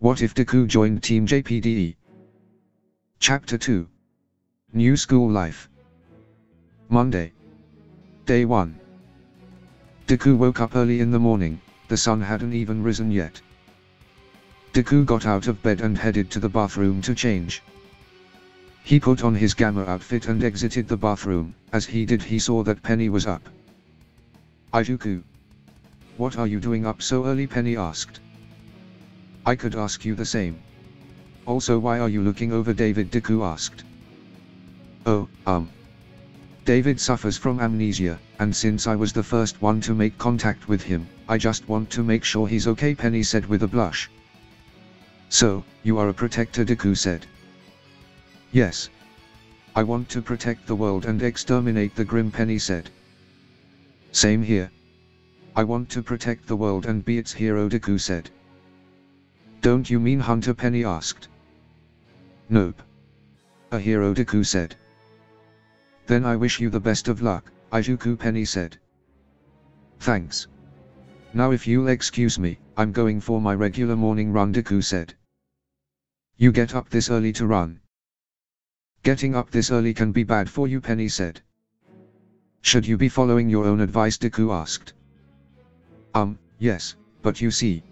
What if Deku joined Team JPDE? Chapter 2 New School Life Monday Day 1 Deku woke up early in the morning, the sun hadn't even risen yet. Deku got out of bed and headed to the bathroom to change. He put on his gamma outfit and exited the bathroom, as he did he saw that Penny was up. Izuku. What are you doing up so early Penny asked. I could ask you the same. Also why are you looking over David Deku asked. Oh, um. David suffers from amnesia, and since I was the first one to make contact with him, I just want to make sure he's okay Penny said with a blush. So, you are a protector Deku said. Yes. I want to protect the world and exterminate the Grimm Penny said. Same here. I want to protect the world and be its hero Deku said. Don't you mean Hunter Penny asked. Nope. A hero Deku said. Then I wish you the best of luck, Izuku Penny said. Thanks. Now if you'll excuse me, I'm going for my regular morning run Deku said. You get up this early to run. Getting up this early can be bad for you Penny said. Should you be following your own advice Deku asked. Um, yes, but you see.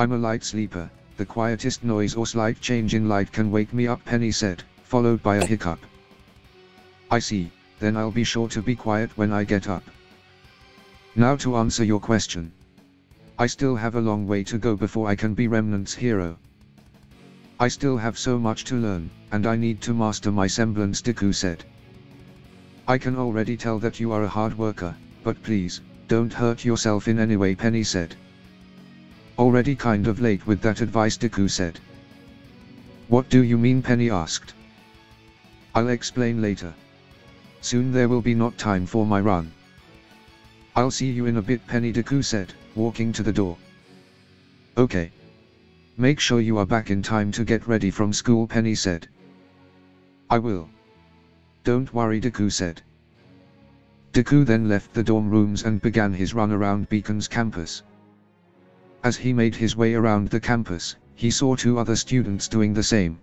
I'm a light sleeper, the quietest noise or slight change in light can wake me up Penny said, followed by a hiccup. I see, then I'll be sure to be quiet when I get up. Now to answer your question. I still have a long way to go before I can be Remnant's hero. I still have so much to learn, and I need to master my semblance Deku said. I can already tell that you are a hard worker, but please, don't hurt yourself in any way Penny said. Already kind of late with that advice Deku said. What do you mean Penny asked. I'll explain later. Soon there will be not time for my run. I'll see you in a bit Penny Deku said, walking to the door. Okay. Make sure you are back in time to get ready from school Penny said. I will. Don't worry Deku said. Deku then left the dorm rooms and began his run around Beacon's campus. As he made his way around the campus, he saw two other students doing the same.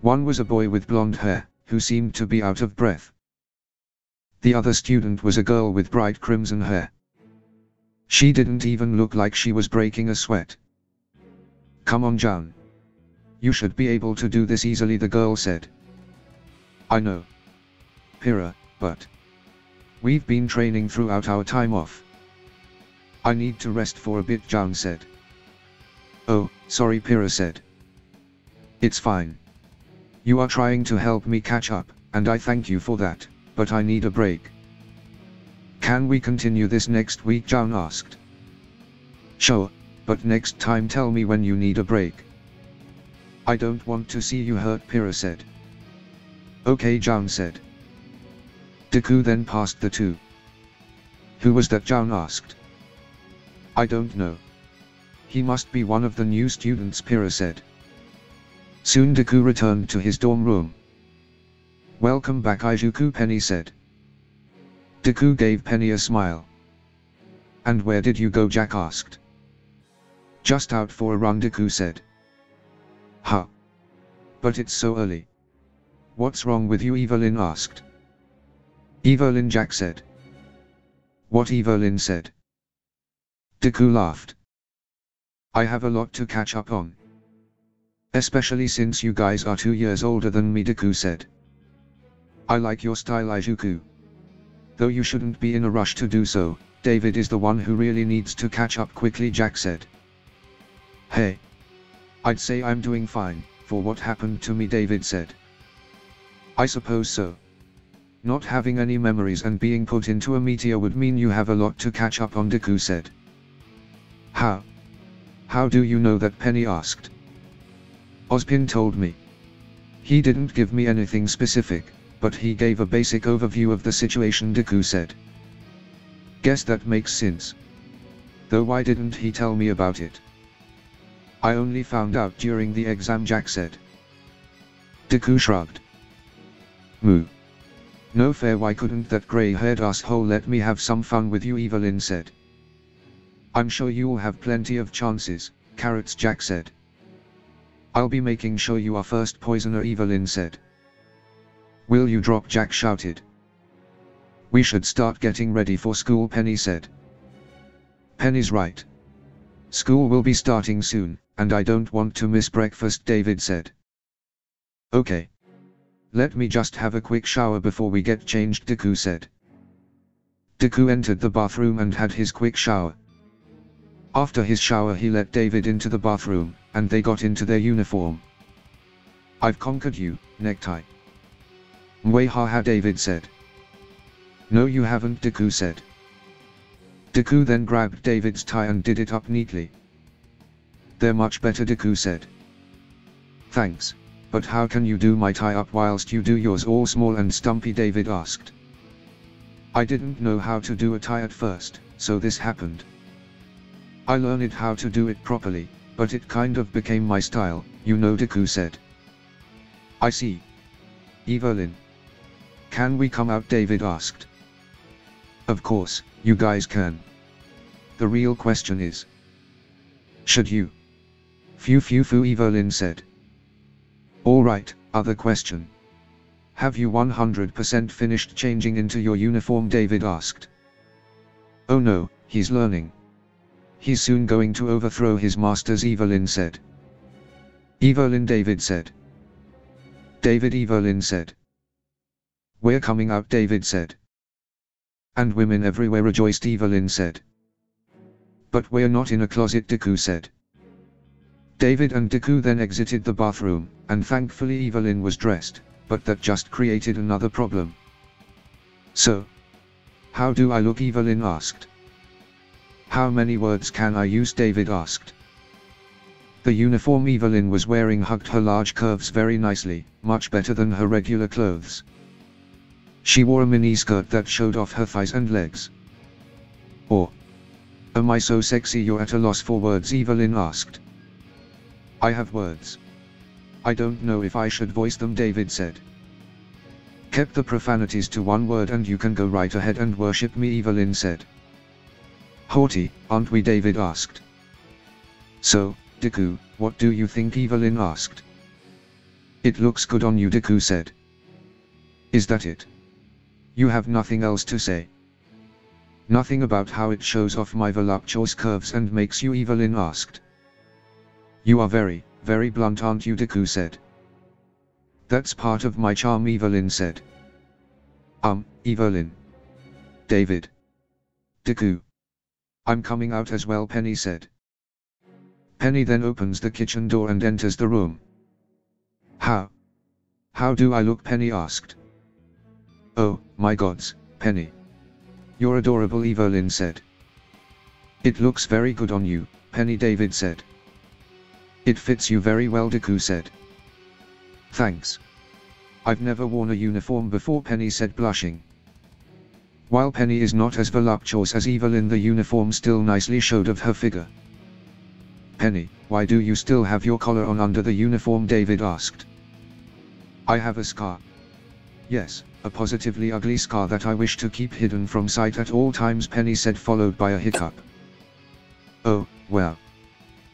One was a boy with blonde hair, who seemed to be out of breath. The other student was a girl with bright crimson hair. She didn't even look like she was breaking a sweat. Come on Jaune. You should be able to do this easily the girl said. I know. Pyrrha, but... We've been training throughout our time off. I need to rest for a bit Jaune said. Oh, sorry Pyrrha said. It's fine. You are trying to help me catch up, and I thank you for that, but I need a break. Can we continue this next week Jaune asked. Sure, but next time tell me when you need a break. I don't want to see you hurt Pyrrha said. Okay Jaune said. Deku then passed the two. Who was that Jaune asked. I don't know. He must be one of the new students Pyrrha said. Soon Deku returned to his dorm room. Welcome back Izuku Penny said. Deku gave Penny a smile. And where did you go Jack asked. Just out for a run Deku said. Huh. But it's so early. What's wrong with you Evelyn asked. Evelyn Jack said. What Evelyn said. Deku laughed. I have a lot to catch up on. Especially since you guys are two years older than me Deku said. I like your style Izuku. Though you shouldn't be in a rush to do so, David is the one who really needs to catch up quickly Jack said. Hey. I'd say I'm doing fine, for what happened to me David said. I suppose so. Not having any memories and being put into a meteor would mean you have a lot to catch up on Deku said. How? How do you know that Penny asked. Ozpin told me. He didn't give me anything specific, but he gave a basic overview of the situation Deku said. Guess that makes sense. Though why didn't he tell me about it? I only found out during the exam Jack said. Deku shrugged. Moo. No fair why couldn't that grey-haired asshole let me have some fun with you Evelyn said. I'm sure you'll have plenty of chances, carrots Jack said. I'll be making sure you are first poisoner Evelyn said. Will you drop Jack shouted. We should start getting ready for school Penny said. Penny's right. School will be starting soon, and I don't want to miss breakfast David said. Okay. Let me just have a quick shower before we get changed Deku said. Deku entered the bathroom and had his quick shower. After his shower he let David into the bathroom, and they got into their uniform. I've conquered you, necktie. Mwahaha David said. No you haven't Deku said. Deku then grabbed David's tie and did it up neatly. They're much better Deku said. Thanks, but how can you do my tie up whilst you do yours all small and stumpy David asked. I didn't know how to do a tie at first, so this happened. I learned how to do it properly, but it kind of became my style, you know Deku said. I see. Evelyn. Can we come out David asked. Of course, you guys can. The real question is. Should you? Phew phew phew Evelyn said. Alright, other question. Have you 100% finished changing into your uniform David asked. Oh no, he's learning. He's soon going to overthrow his masters Evelyn said. Evelyn David said. David Evelyn said. We're coming out David said. And women everywhere rejoiced Evelyn said. But we're not in a closet Deku said. David and Deku then exited the bathroom, and thankfully Evelyn was dressed, but that just created another problem. So? How do I look Evelyn asked. How many words can I use David asked. The uniform Evelyn was wearing hugged her large curves very nicely, much better than her regular clothes. She wore a miniskirt that showed off her thighs and legs. Or, Am I so sexy you're at a loss for words Evelyn asked. I have words. I don't know if I should voice them David said. Kept the profanities to one word and you can go right ahead and worship me Evelyn said. Haughty, aren't we David asked. So, Deku, what do you think Evelyn asked. It looks good on you Deku said. Is that it? You have nothing else to say. Nothing about how it shows off my voluptuous curves and makes you Evelyn asked. You are very, very blunt aren't you Deku said. That's part of my charm Evelyn said. Um, Evelyn. David. Deku. I'm coming out as well Penny said. Penny then opens the kitchen door and enters the room. How? How do I look Penny asked. Oh, my gods, Penny. You're adorable Evelyn said. It looks very good on you, Penny David said. It fits you very well Deku said. Thanks. I've never worn a uniform before Penny said blushing. While Penny is not as voluptuous as Evelyn the uniform still nicely showed of her figure. Penny, why do you still have your collar on under the uniform David asked. I have a scar. Yes, a positively ugly scar that I wish to keep hidden from sight at all times Penny said followed by a hiccup. Oh, well.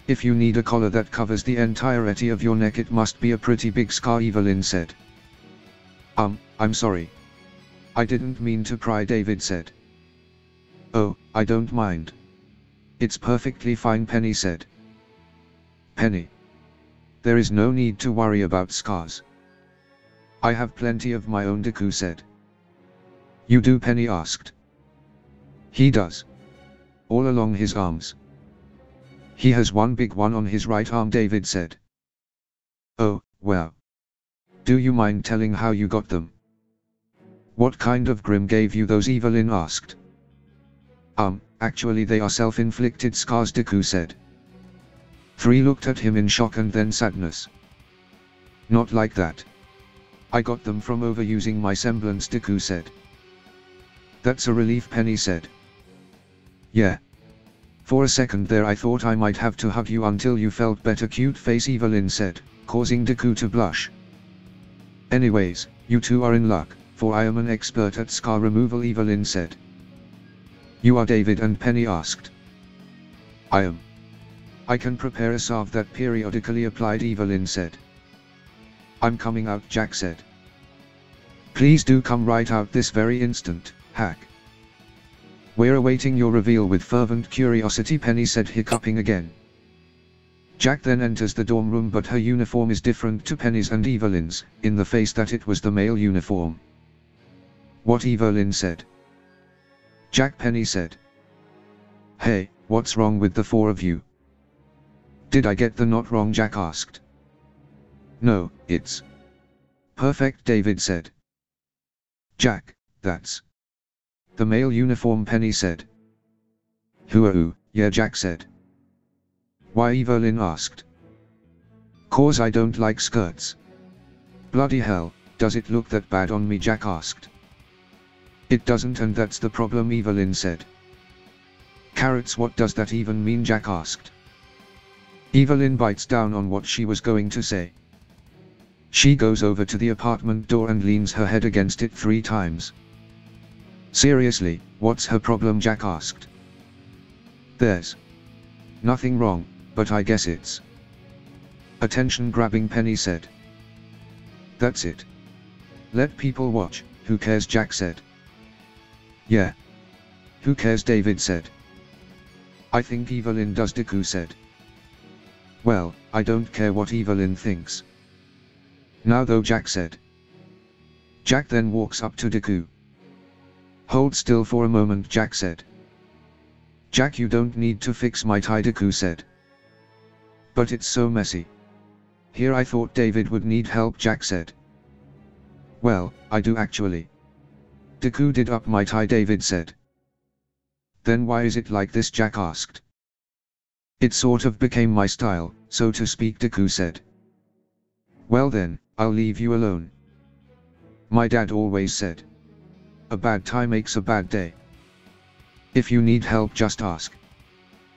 If you need a collar that covers the entirety of your neck it must be a pretty big scar Evelyn said. Um, I'm sorry. I didn't mean to pry David said. Oh, I don't mind. It's perfectly fine Penny said. Penny. There is no need to worry about scars. I have plenty of my own Deku said. You do Penny asked. He does. All along his arms. He has one big one on his right arm David said. Oh, well. Do you mind telling how you got them? What kind of Grimm gave you those Evelyn asked. Um, actually they are self-inflicted scars Deku said. Three looked at him in shock and then sadness. Not like that. I got them from overusing my semblance Deku said. That's a relief Penny said. Yeah. For a second there I thought I might have to hug you until you felt better cute face Evelyn said, causing Deku to blush. Anyways, you two are in luck, for I am an expert at scar removal Evelyn said. You are David and Penny asked. I am. I can prepare a salve that periodically applied Evelyn said. I'm coming out Jack said. Please do come right out this very instant, Hack. We're awaiting your reveal with fervent curiosity Penny said hiccuping again. Jack then enters the dorm room but her uniform is different to Penny's and Evelyn's, in the face that it was the male uniform. What Evelyn said. Jack Penny said. Hey, what's wrong with the four of you? Did I get the not wrong Jack asked. No, it's perfect David said. Jack, that's the male uniform Penny said. Who yeah Jack said. Why Evelyn asked. Cause I don't like skirts. Bloody hell, does it look that bad on me Jack asked. It doesn't and that's the problem Evelyn said. Carrots what does that even mean Jack asked. Evelyn bites down on what she was going to say. She goes over to the apartment door and leans her head against it three times. Seriously, what's her problem Jack asked. There's nothing wrong, but I guess it's attention grabbing Penny said. That's it. Let people watch, who cares Jack said. Yeah. Who cares David said. I think Evelyn does Deku said. Well, I don't care what Evelyn thinks. Now though Jack said. Jack then walks up to Deku. Hold still for a moment Jack said. Jack you don't need to fix my tie Deku said. But it's so messy. Here I thought David would need help Jack said. Well, I do actually. Deku did up my tie David said. Then why is it like this Jack asked. It sort of became my style, so to speak Deku said. Well then, I'll leave you alone. My dad always said. A bad tie makes a bad day. If you need help just ask.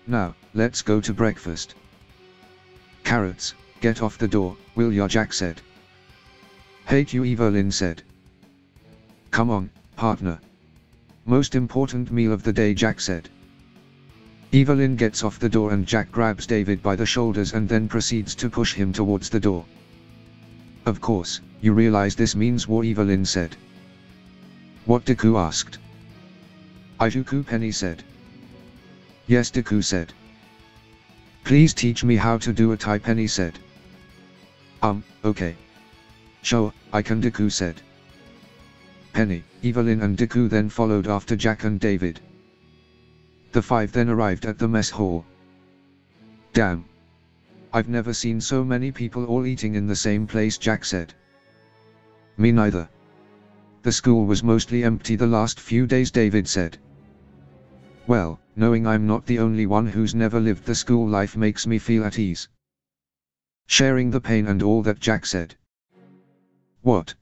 Now, let's go to breakfast. Carrots, get off the door, will ya Jack said. Hate you Evelyn said. Come on, partner. Most important meal of the day Jack said. Evelyn gets off the door and Jack grabs David by the shoulders and then proceeds to push him towards the door. Of course, you realize this means war Evelyn said. What Deku asked. Izuku Penny said. Yes Deku said. Please teach me how to do a tie Penny said. Um, okay. Sure, I can Deku said. Penny, Evelyn and Deku then followed after Jack and David. The five then arrived at the mess hall. Damn. I've never seen so many people all eating in the same place Jack said. Me neither. The school was mostly empty the last few days David said. Well, knowing I'm not the only one who's never lived the school life makes me feel at ease. Sharing the pain and all that Jack said. What?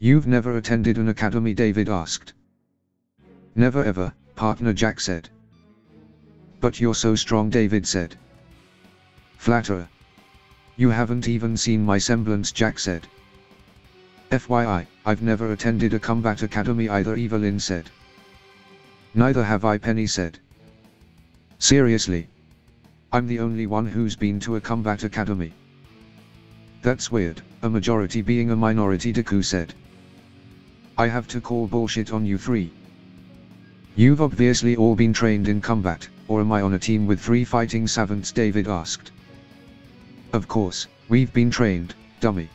You've never attended an academy David asked. Never ever, partner Jack said. But you're so strong David said. Flatterer. You haven't even seen my semblance Jack said. FYI, I've never attended a combat academy either Evelyn said. Neither have I Penny said. Seriously. I'm the only one who's been to a combat academy. That's weird, a majority being a minority Deku said. I have to call bullshit on you three. You've obviously all been trained in combat, or am I on a team with three fighting savants David asked. Of course, we've been trained, dummy.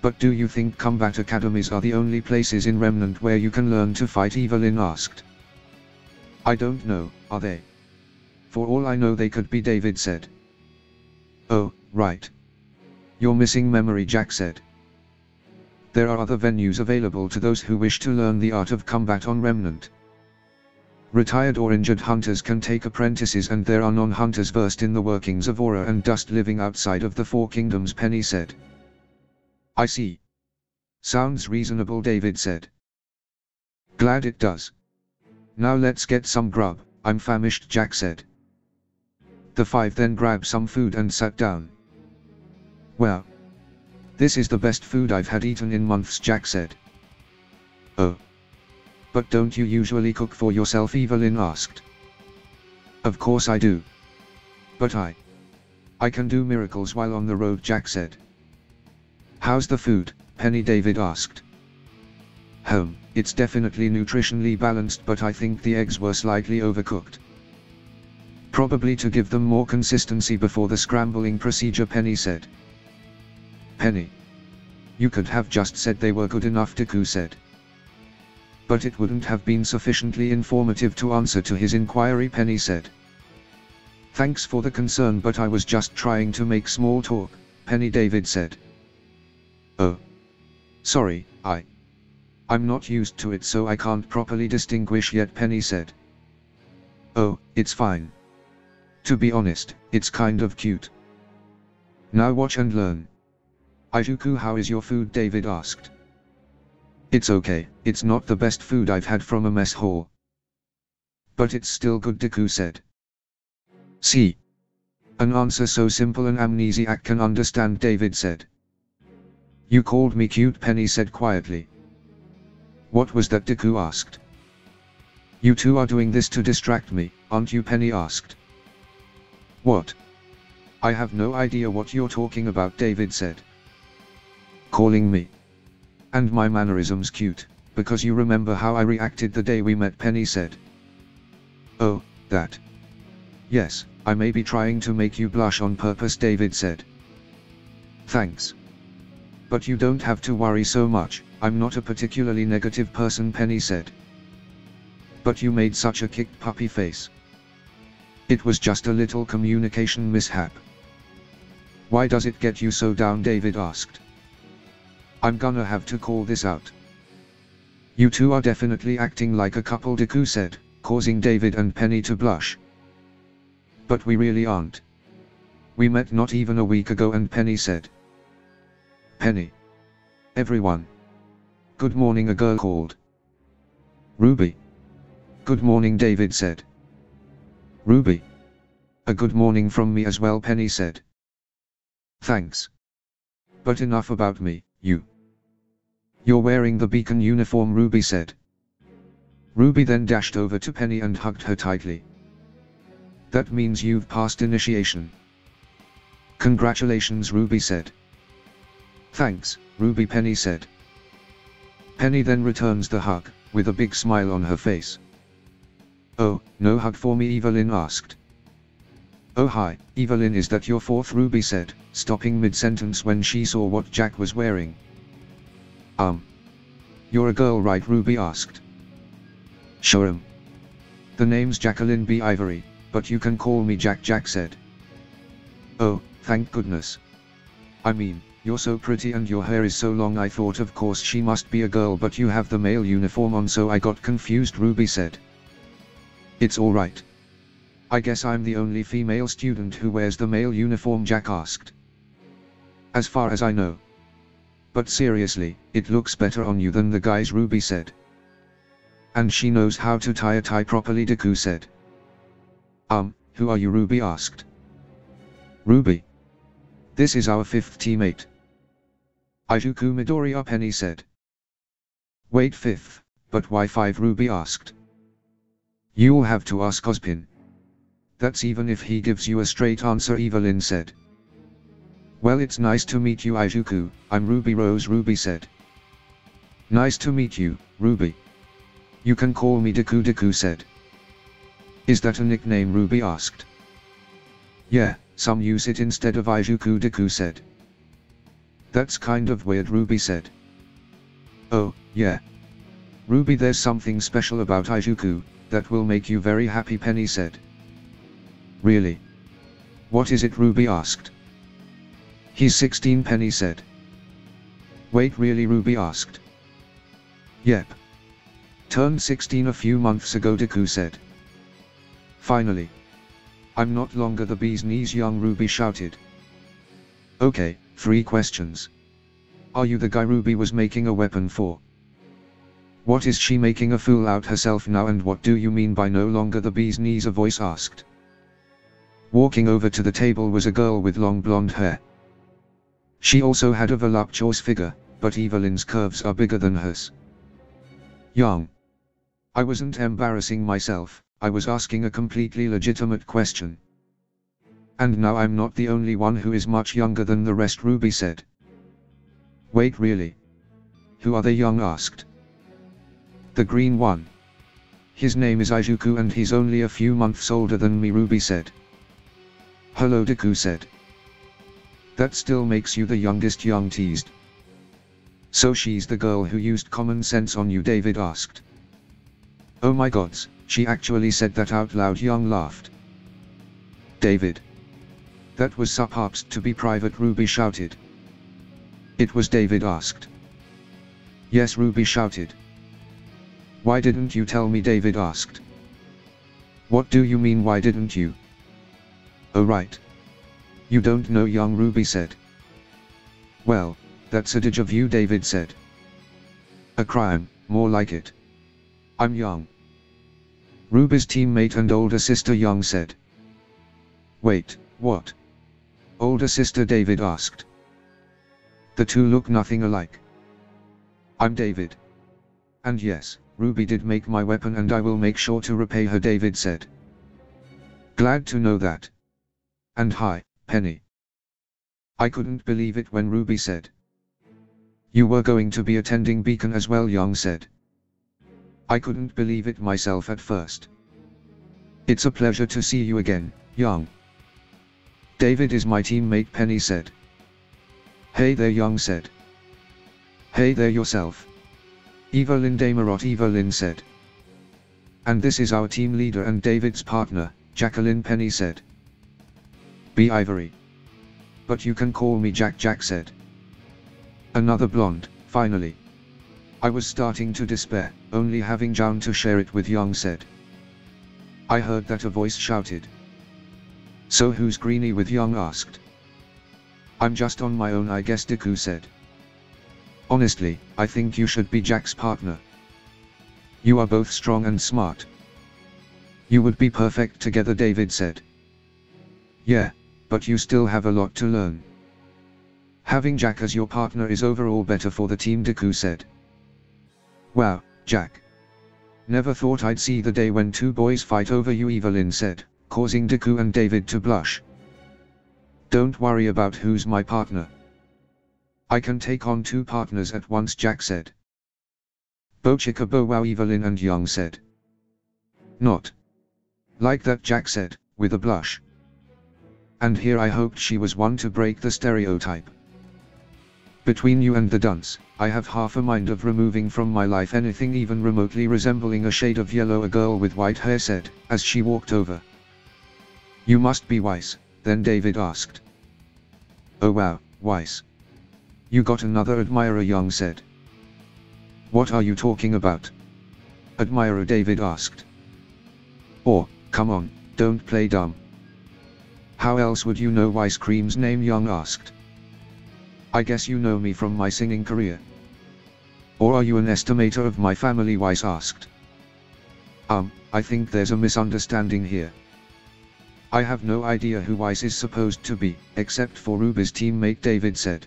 But do you think combat academies are the only places in Remnant where you can learn to fight Evelyn asked. I don't know, are they? For all I know they could be David said. Oh, right. You're missing memory Jack said. There are other venues available to those who wish to learn the art of combat on Remnant. Retired or injured hunters can take apprentices and there are non-hunters versed in the workings of aura and dust living outside of the Four Kingdoms Penny said. I see. Sounds reasonable David said. Glad it does. Now let's get some grub, I'm famished Jack said. The five then grabbed some food and sat down. Well. This is the best food I've had eaten in months Jack said. Oh. But don't you usually cook for yourself Evelyn asked. Of course I do. But I. I can do miracles while on the road Jack said. How's the food, Penny David asked. Home, it's definitely nutritionally balanced but I think the eggs were slightly overcooked. Probably to give them more consistency before the scrambling procedure Penny said. Penny. You could have just said they were good enough Deku said. But it wouldn't have been sufficiently informative to answer to his inquiry Penny said. Thanks for the concern but I was just trying to make small talk, Penny David said. Oh. Sorry, I. I'm not used to it so I can't properly distinguish yet Penny said. Oh, it's fine. To be honest, it's kind of cute. Now watch and learn. Izuku how is your food David asked. It's okay, it's not the best food I've had from a mess hall. But it's still good Deku said. See. An answer so simple an amnesiac can understand David said. You called me cute Penny said quietly. What was that Deku asked. You two are doing this to distract me, aren't you Penny asked. What? I have no idea what you're talking about David said calling me. And my mannerisms cute, because you remember how I reacted the day we met Penny said. Oh, that. Yes, I may be trying to make you blush on purpose David said. Thanks. But you don't have to worry so much, I'm not a particularly negative person Penny said. But you made such a kicked puppy face. It was just a little communication mishap. Why does it get you so down David asked. I'm gonna have to call this out. You two are definitely acting like a couple Deku said, causing David and Penny to blush. But we really aren't. We met not even a week ago and Penny said. Penny. Everyone. Good morning a girl called. Ruby. Good morning David said. Ruby. A good morning from me as well Penny said. Thanks. But enough about me, you. You're wearing the beacon uniform Ruby said. Ruby then dashed over to Penny and hugged her tightly. That means you've passed initiation. Congratulations Ruby said. Thanks, Ruby Penny said. Penny then returns the hug, with a big smile on her face. Oh, no hug for me Evelyn asked. Oh hi, Evelyn is that your fourth Ruby said, stopping mid-sentence when she saw what Jack was wearing. Um. You're a girl right Ruby asked. Sure am. The name's Jacqueline B. Ivory, but you can call me Jack Jack said. Oh, thank goodness. I mean, you're so pretty and your hair is so long I thought of course she must be a girl but you have the male uniform on so I got confused Ruby said. It's alright. I guess I'm the only female student who wears the male uniform Jack asked. As far as I know. But seriously, it looks better on you than the guys Ruby said. And she knows how to tie a tie properly Deku said. Um, who are you Ruby asked. Ruby. This is our fifth teammate. Izuku Midoriya Penny said. Wait fifth, but why five Ruby asked. You'll have to ask Ozpin. That's even if he gives you a straight answer Evelyn said. Well it's nice to meet you Izuku, I'm Ruby Rose Ruby said. Nice to meet you, Ruby. You can call me Deku Deku said. Is that a nickname Ruby asked. Yeah, some use it instead of Izuku Deku said. That's kind of weird Ruby said. Oh, yeah. Ruby there's something special about Izuku, that will make you very happy Penny said. Really? What is it Ruby asked. He's 16 Penny said. Wait really Ruby asked. Yep. Turned 16 a few months ago Deku said. Finally. I'm not longer the bee's knees young Ruby shouted. Okay, three questions. Are you the guy Ruby was making a weapon for? What is she making a fool out herself now and what do you mean by no longer the bee's knees a voice asked. Walking over to the table was a girl with long blonde hair. She also had a voluptuous figure, but Evelyn's curves are bigger than hers. Yang. I wasn't embarrassing myself, I was asking a completely legitimate question. And now I'm not the only one who is much younger than the rest Ruby said. Wait really? Who are they Yang asked. The green one. His name is Izuku and he's only a few months older than me Ruby said. Hello Deku said. That still makes you the youngest Yang teased. So she's the girl who used common sense on you David asked. Oh my gods, she actually said that out loud Yang laughed. David. That was supposed to be private Ruby shouted. It was David asked. Yes Ruby shouted. Why didn't you tell me David asked. What do you mean why didn't you? Oh right. You don't know Yang Ruby said. Well, that's a dig of you David said. A crime, more like it. I'm Yang. Ruby's teammate and older sister Yang said. Wait, what? Older sister David asked. The two look nothing alike. I'm David. And yes, Ruby did make my weapon and I will make sure to repay her David said. Glad to know that. And hi, Penny. I couldn't believe it when Ruby said. You were going to be attending Beacon as well Yang said. I couldn't believe it myself at first. It's a pleasure to see you again, Yang. David is my teammate Penny said. Hey there Yang said. Hey there yourself. Eva Evelyn Damarot Evelyn said. And this is our team leader and David's partner, Jacqueline Penny said. Be Ivory. But you can call me Jack Jack said. Another blonde, finally. I was starting to despair, only having Jaune to share it with Yang said. I heard that a voice shouted. So who's Greeny with Yang asked. I'm just on my own I guess Deku said. Honestly, I think you should be Jack's partner. You are both strong and smart. You would be perfect together David said. Yeah, but you still have a lot to learn. Having Jack as your partner is overall better for the team Deku said. Wow, Jack. Never thought I'd see the day when two boys fight over you Evelyn said causing Deku and David to blush. Don't worry about who's my partner. I can take on two partners at once Jack said. Bo chicka bo wow Evelyn and Yang said. Not. Like that Jack said, with a blush. And here I hoped she was one to break the stereotype. Between you and the dunce, I have half a mind of removing from my life anything even remotely resembling a shade of yellow a girl with white hair said, as she walked over. You must be Weiss, then David asked. Oh wow, Weiss. You got another admirer Yang said. What are you talking about? Admirer David asked. Or, come on, don't play dumb. How else would you know Weiss Cream's name Yang asked. I guess you know me from my singing career. Or are you an estimator of my family Weiss asked. Um, I think there's a misunderstanding here. I have no idea who Weiss is supposed to be, except for Ruby's teammate David said.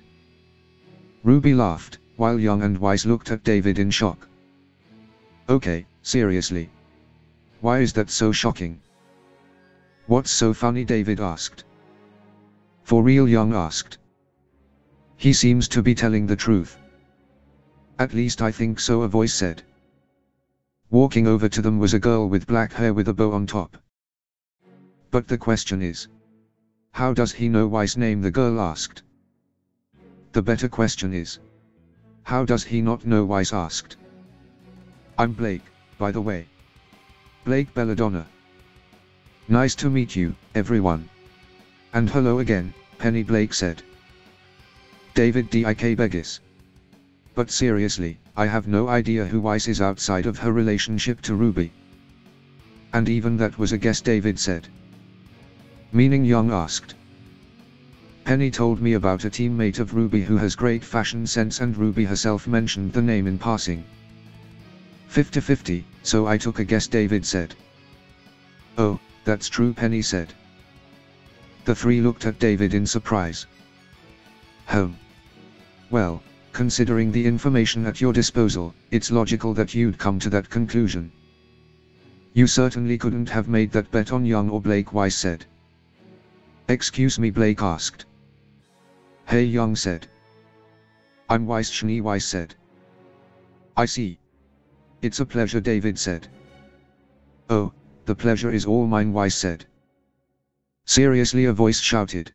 Ruby laughed, while Yang and Weiss looked at David in shock. Okay, seriously. Why is that so shocking? What's so funny David asked. For real Yang asked. He seems to be telling the truth. At least I think so a voice said. Walking over to them was a girl with black hair with a bow on top. But the question is. How does he know Weiss' name the girl asked. The better question is. How does he not know Weiss asked. I'm Blake, by the way. Blake Belladonna. Nice to meet you, everyone. And hello again, Penny Blake said. David D.I.K. Begis. But seriously, I have no idea who Weiss is outside of her relationship to Ruby. And even that was a guess David said. Meaning Yang asked. Penny told me about a teammate of Ruby who has great fashion sense and Ruby herself mentioned the name in passing. 50-50, so I took a guess David said. Oh, that's true Penny said. The three looked at David in surprise. Home. Well, considering the information at your disposal, it's logical that you'd come to that conclusion. You certainly couldn't have made that bet on Yang or Blake Weiss said. Excuse me Blake asked. Hey Yang said. I'm Weiss Schnee Weiss said. I see. It's a pleasure David said. Oh, the pleasure is all mine Weiss said. Seriously a voice shouted.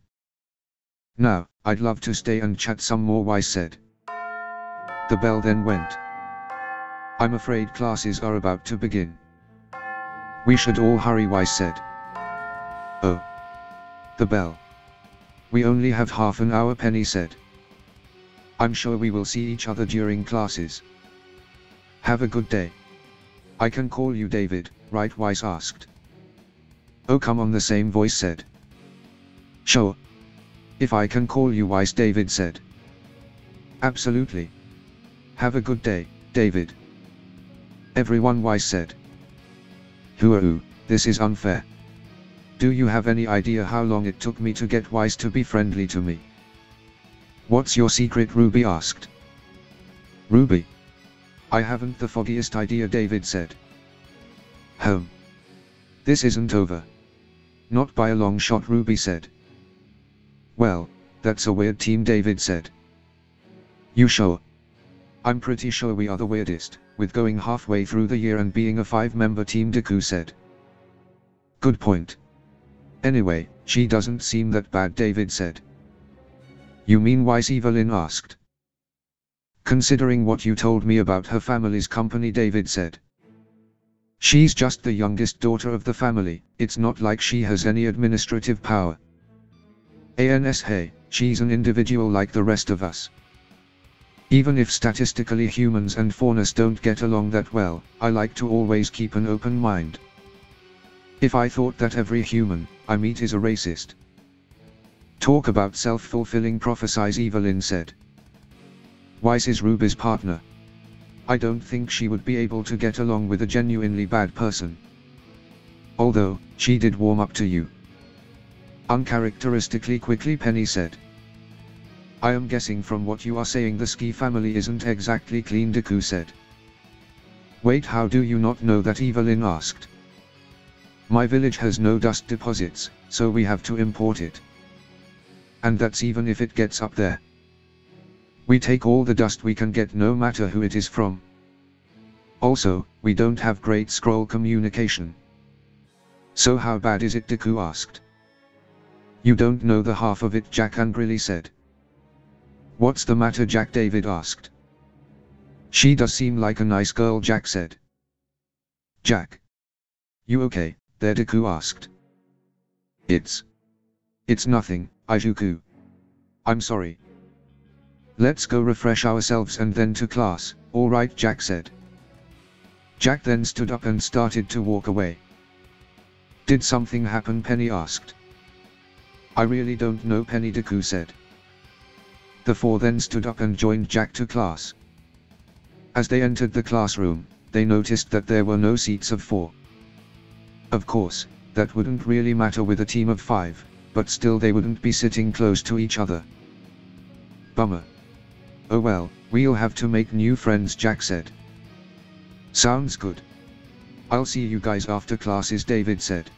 Now, I'd love to stay and chat some more Weiss said. The bell then went. I'm afraid classes are about to begin. We should all hurry Weiss said. Oh. The bell. We only have half an hour Penny said. I'm sure we will see each other during classes. Have a good day. I can call you David, right Weiss asked. Oh come on the same voice said. Sure. If I can call you Weiss David said. Absolutely. Have a good day, David. Everyone Weiss said. Hoo this is unfair. Do you have any idea how long it took me to get Weiss to be friendly to me? What's your secret Ruby asked. Ruby. I haven't the foggiest idea David said. Home. This isn't over. Not by a long shot Ruby said. Well, that's a weird team David said. You sure? I'm pretty sure we are the weirdest, with going halfway through the year and being a five-member team Deku said. Good point. Anyway, she doesn't seem that bad David said. You mean Weiss Evelyn asked. Considering what you told me about her family's company David said. She's just the youngest daughter of the family, it's not like she has any administrative power. ANS hey, she's an individual like the rest of us. Even if statistically humans and Faunus don't get along that well, I like to always keep an open mind. If I thought that every human I meet is a racist. Talk about self-fulfilling prophecies Evelyn said. Weiss is Ruby's partner. I don't think she would be able to get along with a genuinely bad person. Although, she did warm up to you. Uncharacteristically quickly Penny said. I am guessing from what you are saying the ski family isn't exactly clean Deku said. Wait how do you not know that Evelyn asked. My village has no dust deposits, so we have to import it. And that's even if it gets up there. We take all the dust we can get no matter who it is from. Also, we don't have great scroll communication. So how bad is it Deku asked. You don't know the half of it Jack angrily said. What's the matter Jack David asked. She does seem like a nice girl Jack said. Jack. You okay, there Deku asked. It's. It's nothing, Izuku. I'm sorry. Let's go refresh ourselves and then to class, alright Jack said. Jack then stood up and started to walk away. Did something happen Penny asked. I really don't know Penny Deku said. The four then stood up and joined Jack to class. As they entered the classroom, they noticed that there were no seats of four. Of course, that wouldn't really matter with a team of five, but still they wouldn't be sitting close to each other. Bummer. Oh well, we'll have to make new friends Jack said. Sounds good. I'll see you guys after classes David said.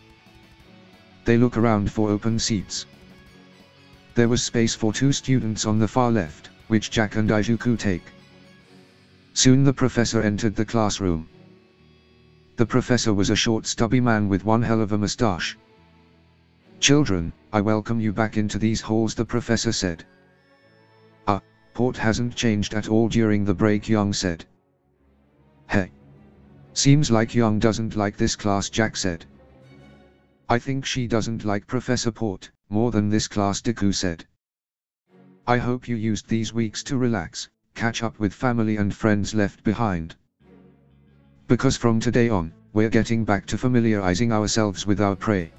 They look around for open seats. There was space for two students on the far left, which Jack and Izuku take. Soon the professor entered the classroom. The professor was a short stubby man with one hell of a mustache. Children, I welcome you back into these halls the professor said. Port hasn't changed at all during the break Yang said. Hey. Seems like Yang doesn't like this class Jack said. I think she doesn't like Professor Port, more than this class Deku said. I hope you used these weeks to relax, catch up with family and friends left behind. Because from today on, we're getting back to familiarizing ourselves with our prey.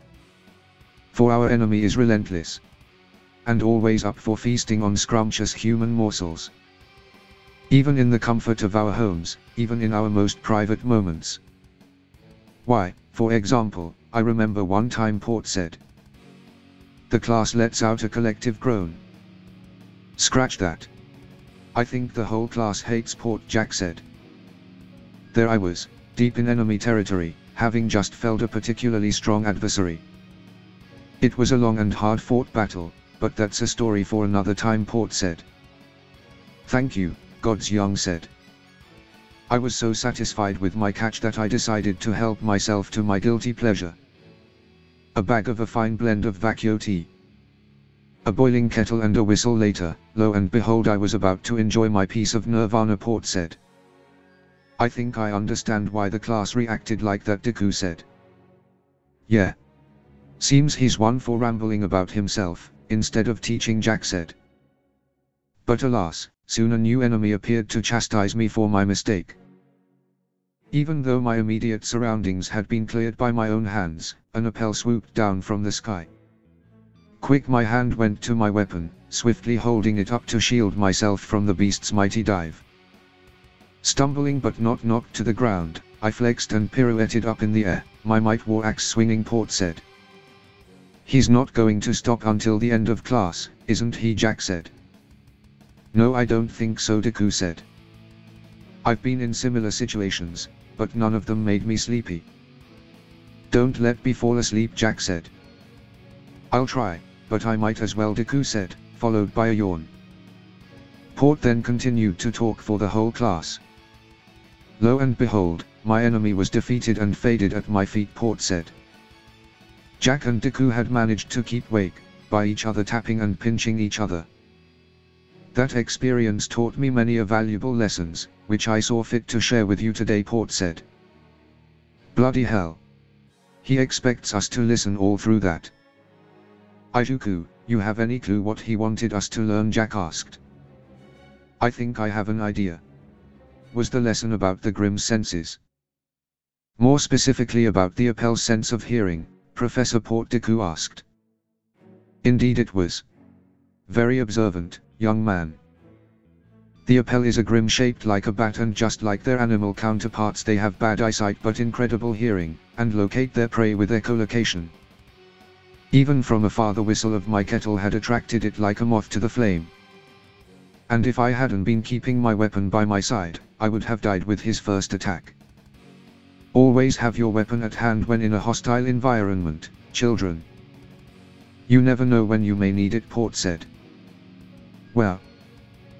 For our enemy is relentless. And always up for feasting on scrumptious human morsels. Even in the comfort of our homes, even in our most private moments. Why, for example, I remember one time Port said. The class lets out a collective groan. Scratch that. I think the whole class hates Port Jack said. There I was, deep in enemy territory, having just felled a particularly strong adversary. It was a long and hard-fought battle, but that's a story for another time Port said. Thank you, God's Yang said. I was so satisfied with my catch that I decided to help myself to my guilty pleasure. A bag of a fine blend of Vacchio tea. A boiling kettle and a whistle later, lo and behold I was about to enjoy my piece of nirvana Port said. I think I understand why the class reacted like that Deku said. Yeah. Seems he's one for rambling about himself, instead of teaching Jack said. But alas, soon a new enemy appeared to chastise me for my mistake. Even though my immediate surroundings had been cleared by my own hands, an Apel swooped down from the sky. Quick my hand went to my weapon, swiftly holding it up to shield myself from the beast's mighty dive. Stumbling but not knocked to the ground, I flexed and pirouetted up in the air, my might war axe swinging Port said. He's not going to stop until the end of class, isn't he Jack said. No I don't think so Deku said. I've been in similar situations, but none of them made me sleepy. Don't let me fall asleep Jack said. I'll try, but I might as well Deku said, followed by a yawn. Port then continued to talk for the whole class. Lo and behold, my enemy was defeated and faded at my feet Port said. Jack and Deku had managed to keep wake, by each other tapping and pinching each other. That experience taught me many a valuable lessons, which I saw fit to share with you today Port said. Bloody hell. He expects us to listen all through that. Izuku, you have any clue what he wanted us to learn Jack asked. I think I have an idea. Was the lesson about the Grimm senses? More specifically about the Apel sense of hearing, Professor Port asked. Indeed it was. Very observant, young man. The Apel is a Grimm shaped like a bat and just like their animal counterparts they have bad eyesight but incredible hearing, and locate their prey with echolocation. Even from afar the whistle of my kettle had attracted it like a moth to the flame. And if I hadn't been keeping my weapon by my side, I would have died with his first attack. Always have your weapon at hand when in a hostile environment, children. You never know when you may need it Port said. Well.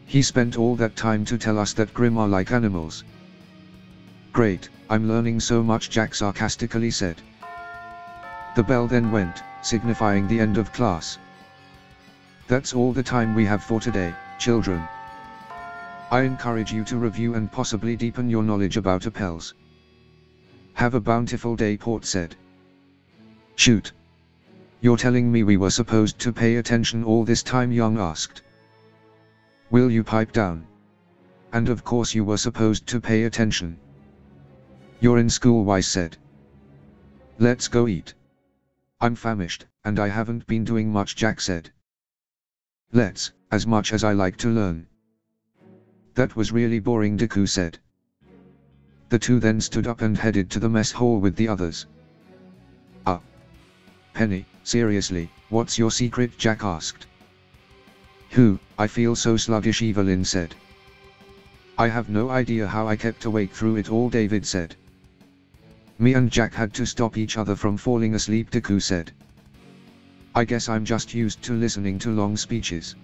He spent all that time to tell us that Grimm are like animals. Great, I'm learning so much Jack sarcastically said. The bell then went, signifying the end of class. That's all the time we have for today, children. I encourage you to review and possibly deepen your knowledge about Apels. Have a bountiful day Port said. Shoot. You're telling me we were supposed to pay attention all this time Yang asked. Will you pipe down? And of course you were supposed to pay attention. You're in school Weiss said. Let's go eat. I'm famished, and I haven't been doing much Jack said. Let's, as much as I like to learn. That was really boring Deku said. The two then stood up and headed to the mess hall with the others. Ah. Penny, seriously, what's your secret Jack asked. Who, I feel so sluggish Evelyn said. I have no idea how I kept awake through it all David said. Me and Jack had to stop each other from falling asleep Deku said. I guess I'm just used to listening to long speeches.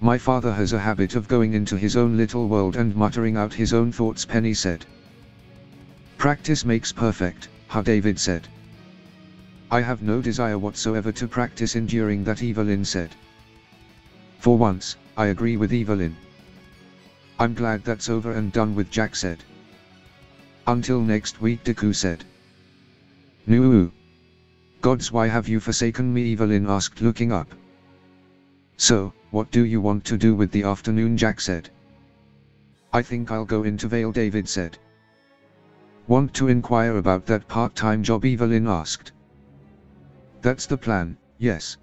My father has a habit of going into his own little world and muttering out his own thoughts Penny said. Practice makes perfect, how David said. I have no desire whatsoever to practice enduring that Evelyn said. For once, I agree with Evelyn. I'm glad that's over and done with Jack said. Until next week Deku said. Nuu. Gods why have you forsaken me Evelyn asked looking up. So, what do you want to do with the afternoon Jack said. I think I'll go into Vale David said. Want to inquire about that part-time job Evelyn asked. That's the plan, yes.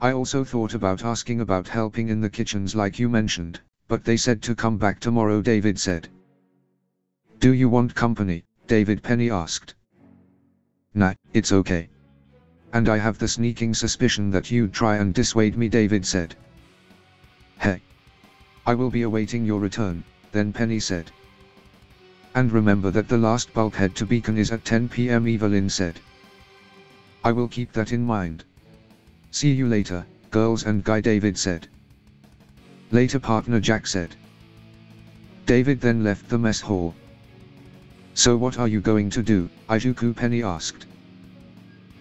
I also thought about asking about helping in the kitchens like you mentioned, but they said to come back tomorrow David said. Do you want company, David Penny asked. Nah, it's okay. And I have the sneaking suspicion that you'd try and dissuade me David said. Hey. I will be awaiting your return, then Penny said. And remember that the last bullhead to Beacon is at 10 pm Evelyn said. I will keep that in mind. See you later, girls and Guy David said. Later partner Jack said. David then left the mess hall. So what are you going to do, Izuku Penny asked.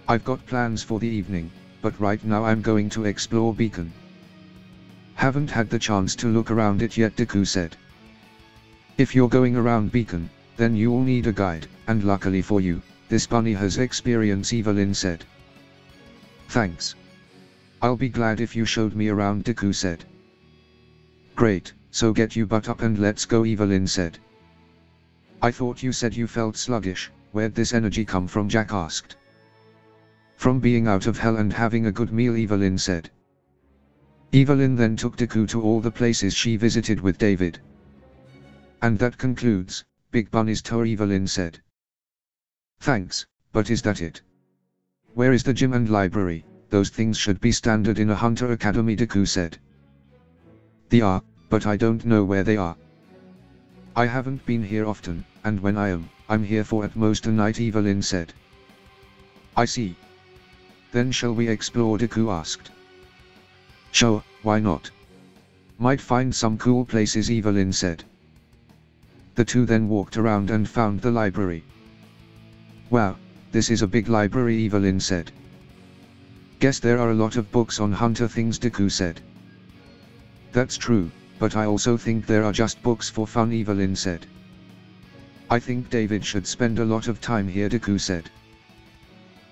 I've got plans for the evening, but right now I'm going to explore Beacon. Haven't had the chance to look around it yet Deku said. If you're going around Beacon, then you'll need a guide, and luckily for you, this bunny has experience Evelyn said. Thanks. I'll be glad if you showed me around Deku said. Great, so get you butt up and let's go Evelyn said. I thought you said you felt sluggish, where'd this energy come from Jack asked. From being out of hell and having a good meal Evelyn said. Evelyn then took Deku to all the places she visited with David. And that concludes, Big Bunny's tour Evelyn said. Thanks, but is that it? Where is the gym and library? Those things should be standard in a hunter academy Deku said. They are, but I don't know where they are. I haven't been here often, and when I am, I'm here for at most a night Evelyn said. I see. Then shall we explore Deku asked. Sure, why not? Might find some cool places Evelyn said. The two then walked around and found the library. Wow, this is a big library Evelyn said. Guess there are a lot of books on hunter things Deku said. That's true, but I also think there are just books for fun Evelyn said. I think David should spend a lot of time here Deku said.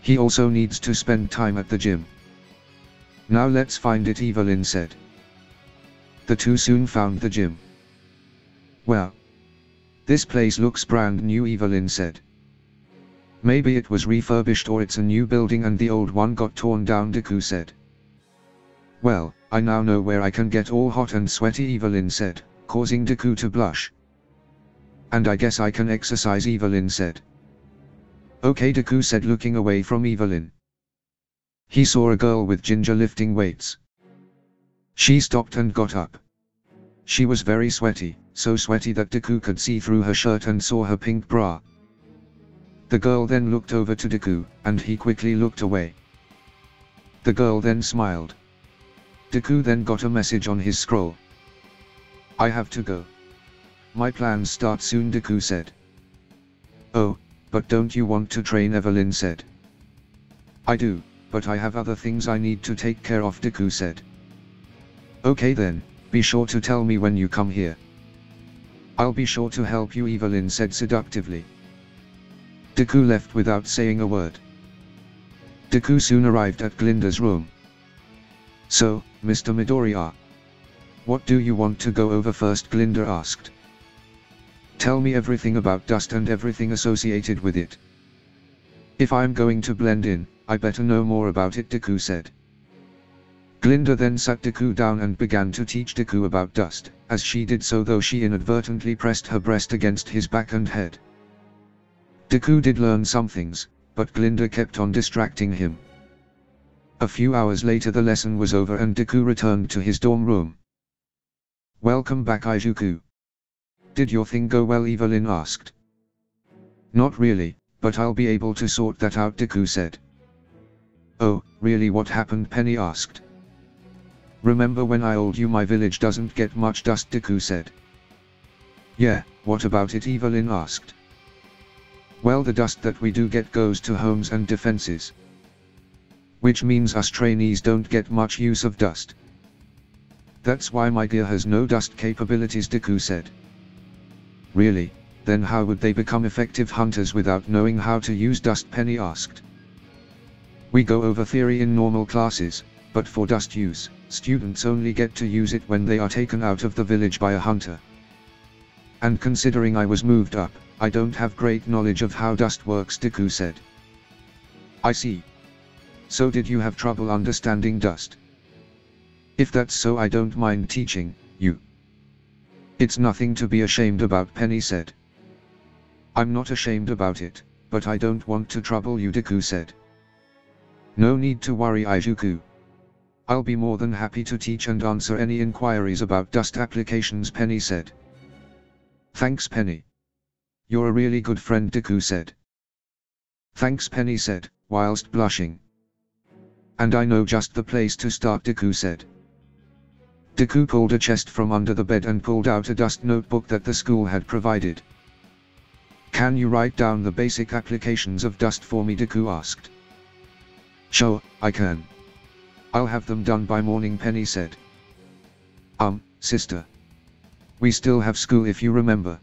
He also needs to spend time at the gym. Now let's find it Evelyn said. The two soon found the gym. Well. This place looks brand new Evelyn said. Maybe it was refurbished or it's a new building and the old one got torn down Deku said. Well, I now know where I can get all hot and sweaty Evelyn said, causing Deku to blush. And I guess I can exercise Evelyn said. Okay Deku said looking away from Evelyn. He saw a girl with ginger lifting weights. She stopped and got up. She was very sweaty, so sweaty that Deku could see through her shirt and saw her pink bra. The girl then looked over to Deku, and he quickly looked away. The girl then smiled. Deku then got a message on his scroll. I have to go. My plans start soon Deku said. Oh, but don't you want to train Evelyn said. I do, but I have other things I need to take care of Deku said. Okay then, be sure to tell me when you come here. I'll be sure to help you Evelyn said seductively. Deku left without saying a word. Deku soon arrived at Glynda's room. So, Mr. Midoriya. What do you want to go over first Glynda asked. Tell me everything about dust and everything associated with it. If I'm going to blend in, I better know more about it Deku said. Glynda then sat Deku down and began to teach Deku about dust, as she did so though she inadvertently pressed her breast against his back and head. Deku did learn some things, but Glynda kept on distracting him. A few hours later the lesson was over and Deku returned to his dorm room. Welcome back Izuku. Did your thing go well Evelyn asked. Not really, but I'll be able to sort that out Deku said. Oh, really what happened Penny asked. Remember when I told you my village doesn't get much dust Deku said. Yeah, what about it Evelyn asked. Well the dust that we do get goes to homes and defenses. Which means us trainees don't get much use of dust. That's why my gear has no dust capabilities Deku said. Really, then how would they become effective hunters without knowing how to use dust Penny asked. We go over theory in normal classes, but for dust use, students only get to use it when they are taken out of the village by a hunter. And considering I was moved up, I don't have great knowledge of how dust works Deku said. I see. So did you have trouble understanding dust? If that's so I don't mind teaching, you. It's nothing to be ashamed about Penny said. I'm not ashamed about it, but I don't want to trouble you Deku said. No need to worry Izuku. I'll be more than happy to teach and answer any inquiries about dust applications Penny said. Thanks Penny. You're a really good friend Deku said. Thanks Penny said, whilst blushing. And I know just the place to start Deku said. Deku pulled a chest from under the bed and pulled out a dust notebook that the school had provided. Can you write down the basic applications of dust for me Deku asked. Sure, I can. I'll have them done by morning Penny said. Um, sister. We still have school if you remember.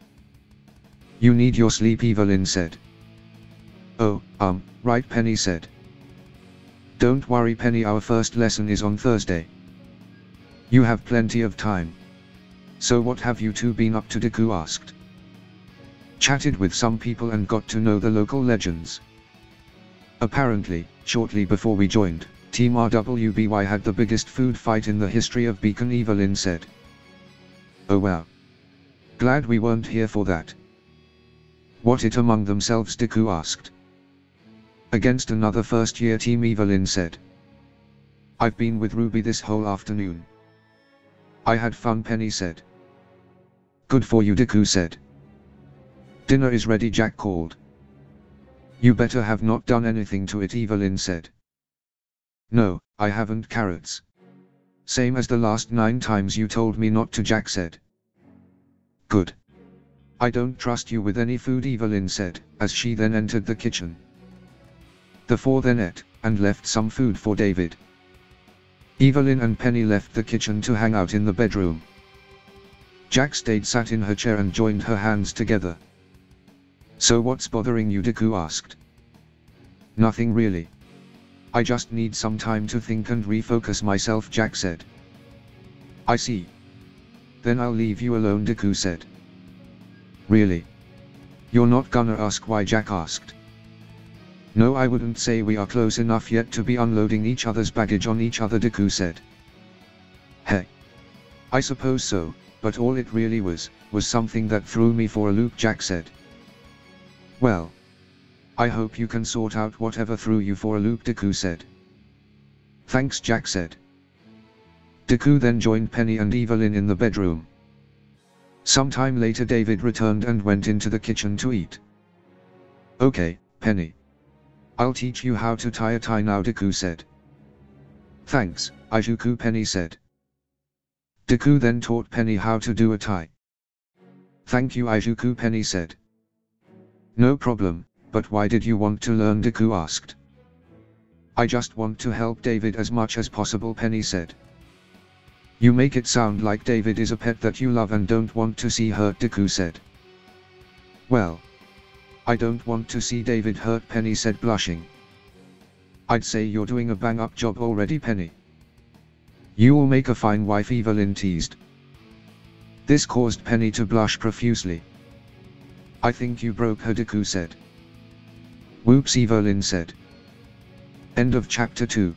You need your sleep Evelyn said. Oh, um, right Penny said. Don't worry Penny our first lesson is on Thursday. You have plenty of time. So what have you two been up to Deku asked. Chatted with some people and got to know the local legends. Apparently, shortly before we joined, Team RWBY had the biggest food fight in the history of Beacon Evelyn said. Oh wow. Glad we weren't here for that. What it among themselves Deku asked. Against another first year team Evelyn said. I've been with Ruby this whole afternoon. I had fun Penny said. Good for you Deku said. Dinner is ready Jack called. You better have not done anything to it Evelyn said. No, I haven't carrots. Same as the last nine times you told me not to Jack said. Good. I don't trust you with any food Evelyn said, as she then entered the kitchen. The four then ate, and left some food for David. Evelyn and Penny left the kitchen to hang out in the bedroom. Jack stayed sat in her chair and joined her hands together. So what's bothering you Deku asked. Nothing really. I just need some time to think and refocus myself Jack said. I see. Then I'll leave you alone Deku said. Really? You're not gonna ask why Jack asked. No I wouldn't say we are close enough yet to be unloading each other's baggage on each other Deku said. Hey. I suppose so, but all it really was, was something that threw me for a loop Jack said. Well. I hope you can sort out whatever threw you for a loop Deku said. Thanks Jack said. Deku then joined Penny and Evelyn in the bedroom. Sometime later David returned and went into the kitchen to eat. Okay, Penny. I'll teach you how to tie a tie now Deku said. Thanks, Izuku Penny said. Deku then taught Penny how to do a tie. Thank you Izuku Penny said. No problem, but why did you want to learn Deku asked. I just want to help David as much as possible Penny said. You make it sound like David is a pet that you love and don't want to see hurt Deku said. Well. I don't want to see David hurt Penny said blushing. I'd say you're doing a bang up job already Penny. You will make a fine wife Evelyn teased. This caused Penny to blush profusely. I think you broke her Deku said. Whoops Evelyn said. End of chapter 2.